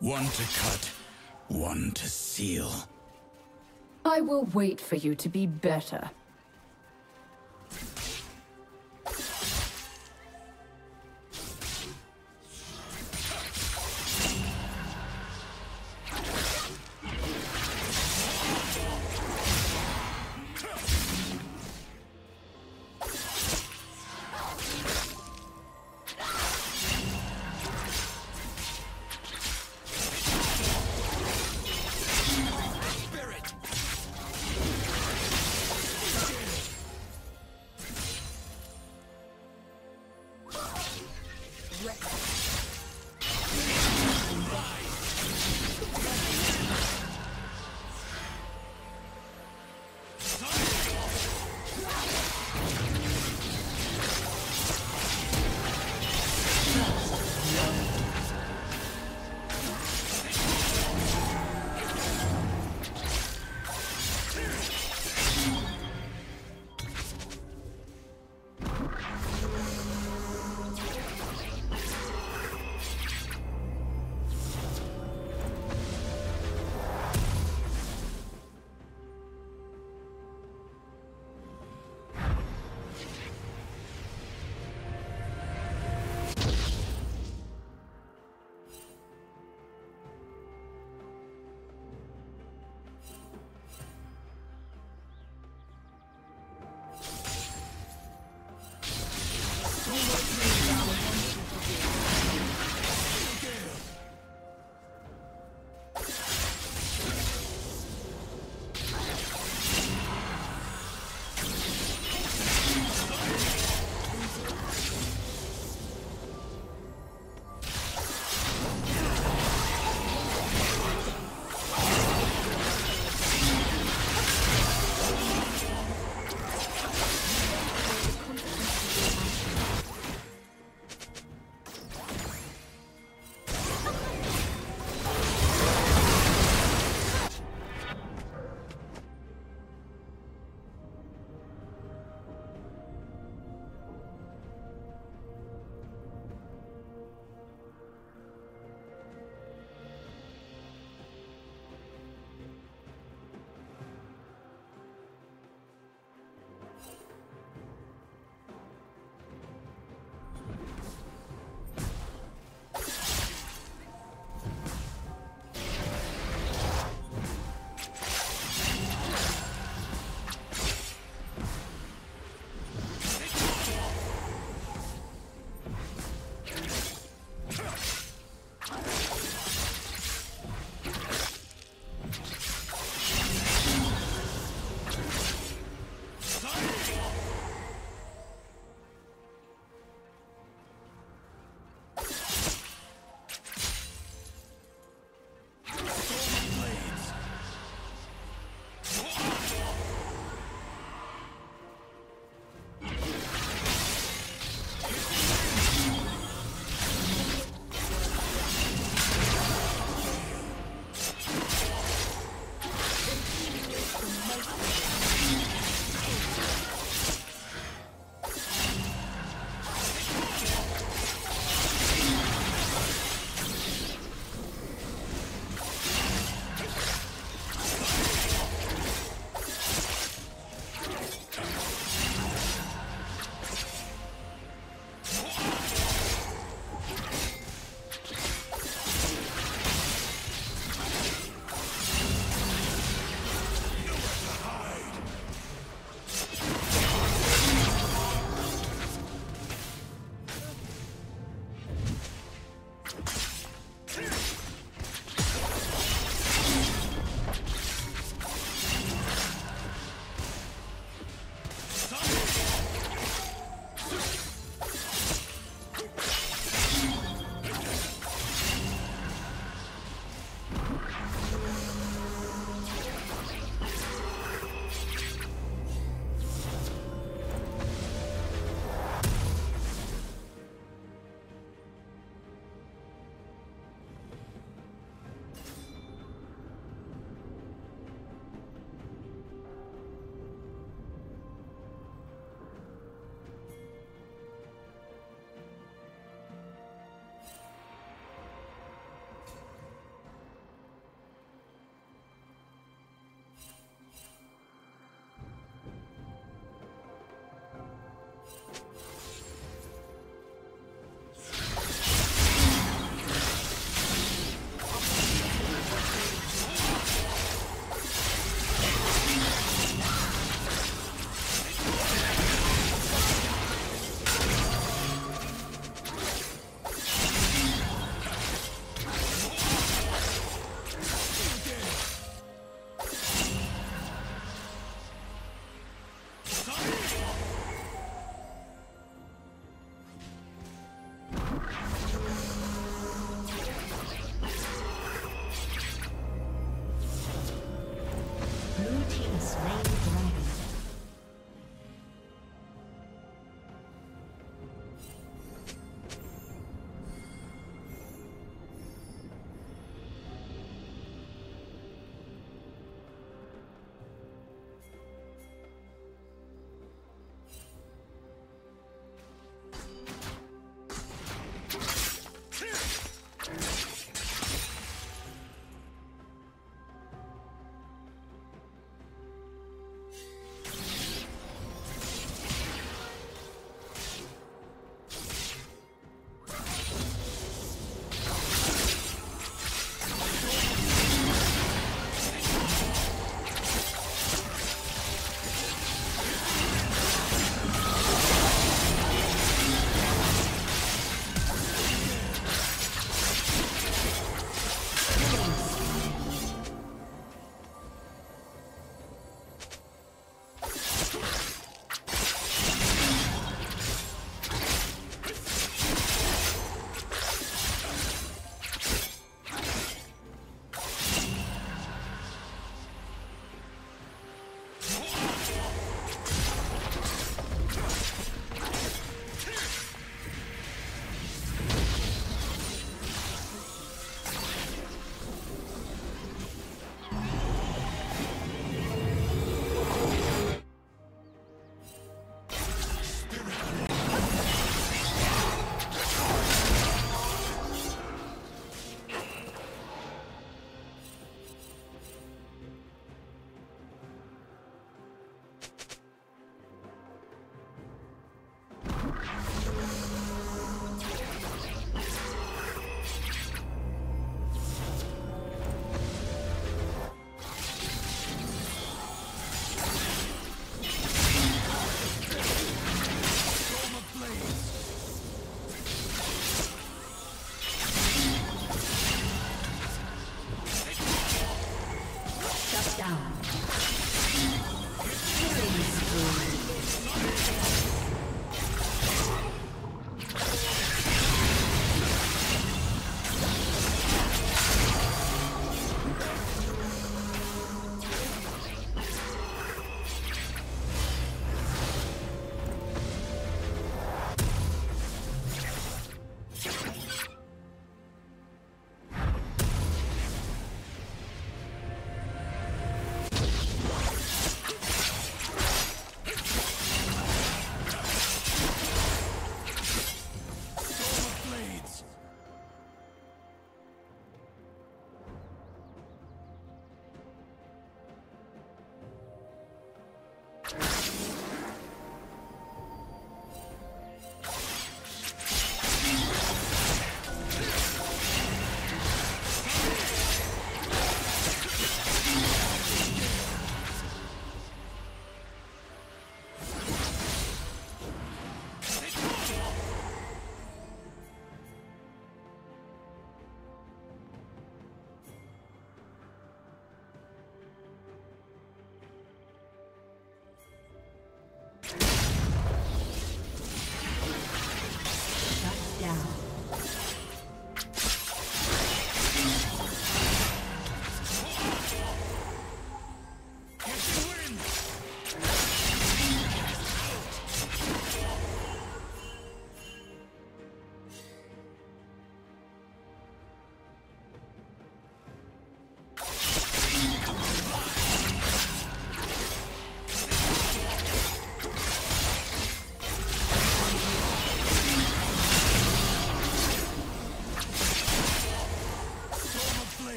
One to cut, one to seal. I will wait for you to be better.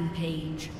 Rampage.